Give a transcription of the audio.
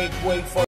make way for